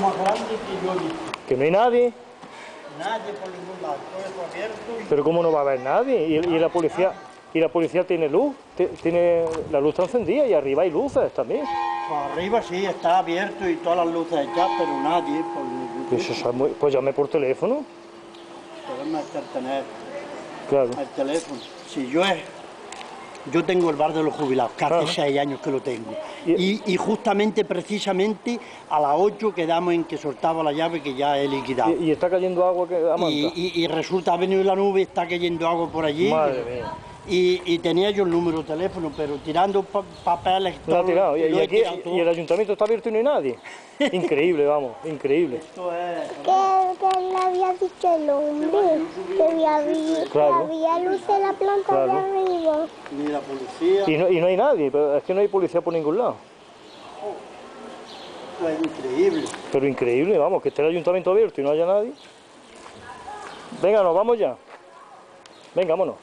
más grande que yo he visto. Que no hay nadie. Nadie por ningún lado, todo eso abierto y... Pero ¿cómo no va a haber nadie? Y, y la policía y la policía tiene luz, tiene la luz está encendida y arriba hay luces también. Pues arriba sí, está abierto y todas las luces hechas, pero nadie por ningún Pues, eso es muy- pues llame por teléfono. Podemos tener Claro. el teléfono. Si yo es... Yo tengo el bar de los jubilados, que hace seis años que lo tengo. Y- justamente, precisamente, a las 8 quedamos en que soltaba la llave que ya he liquidado. Y, y está cayendo agua que. Y, y- resulta, ha venido la nube, está cayendo agua por allí. Madre mía. Y, y tenía yo el número de teléfono, pero tirando pa- papeles... Todo, tirado. Y, aquí y el ayuntamiento está abierto y no hay nadie. Increíble, vamos, increíble. Esto es... había dicho el hombre, que había, Claro. que había luz en la planta Claro. de arriba. Ni la policía, Y no, y no hay nadie, pero es que no hay policía por ningún lado. esto es increíble. Pero increíble, vamos, que esté el ayuntamiento abierto y no haya nadie. Venga, nos vamos ya. Venga, vámonos.